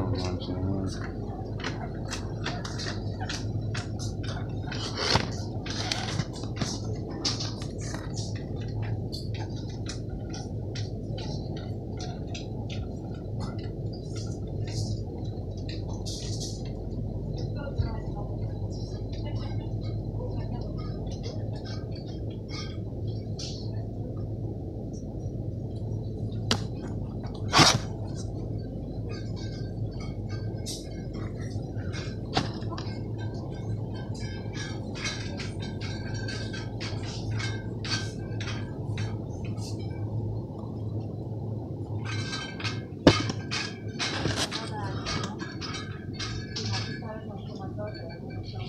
我的妈高铁。